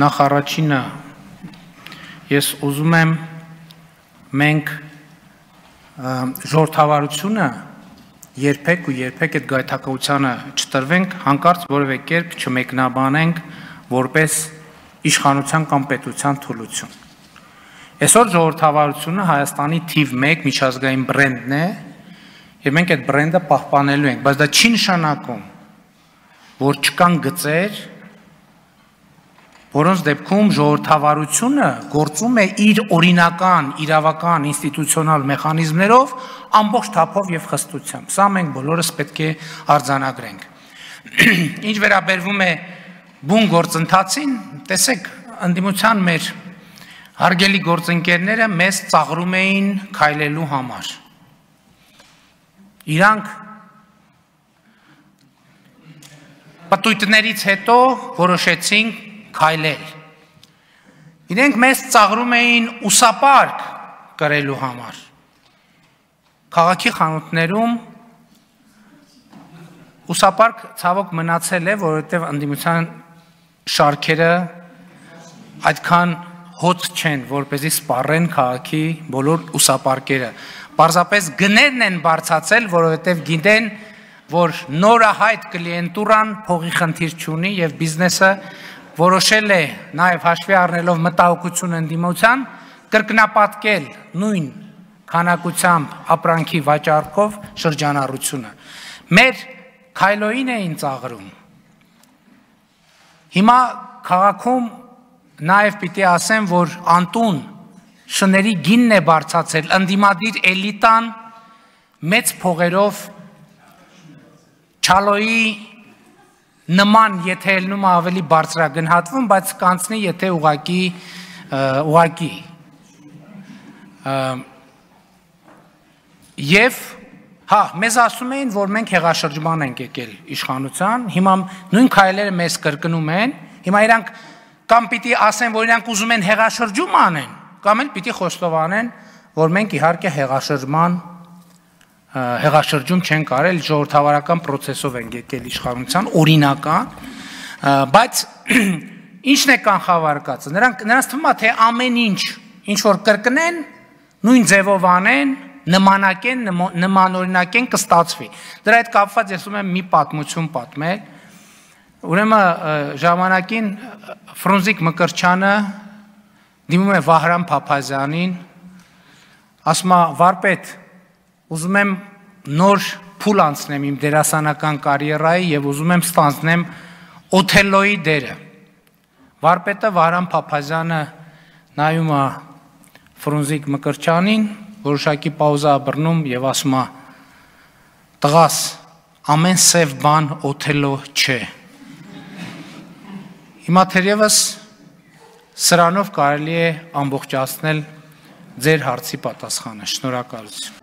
նախ առաջինը ես ուզում եմ մենք ժողովրդավարությունը երբեք ու երբեք այդ գայթակղությանը չտրվենք, հանկարծ որևէ կերպ չմեկնաբանենք որպես իշխանության կամ պետության թուլություն։ Այսօր ժողովրդավարությունը Հայաստանի թիվ 1 միջազգային բրենդն է, եւ մենք այդ բրենդը պահպանելու ենք, բայց դա չի նշանակում, որ չկան գծեր, որոնց դեպքում ժողովրդավարությունը գործում է իր օրինական, իրավական, ինստիտուցիոնալ մեխանիզմներով ամբողջ թափով եւ խստությամբ։ Սա մենք բոլորս պետք է արձանագրենք։ Ինչ վերաբերվում է բուն գործընթացին, տեսեք, ընդդիմության մեր հարգելի գործընկերները մեզ ծաղրում էին քայլելու համար։ Իրանք պատույտներից հետո որոշեցին քայլել։ Իրենք մեզ ծաղրում էին ուսապարկ կրելու համար։ Քաղաքի խանութներում ուսապարկ ցավոք մնացել է, որովհետև ընդդիմության շարքերը այդքան հոց չեն, որ เป զի սպառեն քաղաքի բոլոր ուսապարկերը։ Պարզապես գներն են բարձացել, որովհետև գիտեն, որ նորահայտ կլիենտուրան փողի խնդիր չունի եւ բիզնեսը որոշել է նաեւ հաշվի առնելով մտահոգություն ընդդիմության կրկնապատկել նույն քանակությամբ ապրանքի վաճառքով շրջանառությունը։ Մեր քայլոին էին ծաղրում Հիմա քաղաքում նաև պիտի ասեմ, որ Անտուն շների գինն է բարձացել, ընդդիմադիր էլիտան մեծ փողերով Չալոյի նման եթե ելնում ավելի բարձրագնահատվում, բայց կանցնի եթե ուղակի ուղակի եւ Հա, մեզ ասում էին, որ մենք հեղաշրջման ենք եկել իշխանության, հիմա նույն քայլերը մեզ կրկնում են, հիմա իրանք կամ պիտի ասեն, որ իրանք ուզում են հեղաշրջում անեն, կամ էլ պիտի խոստովանեն, որ մենք իհարկե հեղաշրջման հեղաշրջում չեն կարել, ժողովրդավարական process-ով են եկել իշխանության, օրինական, բայց ինչն է կանխավարկածը։ Նրանք նրանց թվում է թե ամեն ինչ, ինչ որ կրկնեն, նույն ձևով անեն, նմանակեն, նմանօրինակեն կստացվի։ Դրա հետ կապված ես ուզում եմ մի պատմություն պատմել։ Ուրեմն ժամանակին Ֆրունզիկ Մկրչյանը դիմում է Վահրամ Փափազյանին, ասում է վարպետ, ուզում եմ նոր փուլ անցնեմ իմ դերասանական կարիերայի եւ ուզում եմ ստանձնեմ Օթելոյի դերը։ Վարպետը Վահրամ Փափազյանը նայում է Ֆրունզիկ Մկրչյանին, որոշակի պաուզա բռնում եւ ասում է տղաս ամեն սև բան օթելո չէ հիմա թերևս սրանով կարելի է ամբողջացնել ձեր հարցի պատասխանը շնորհակալություն